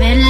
del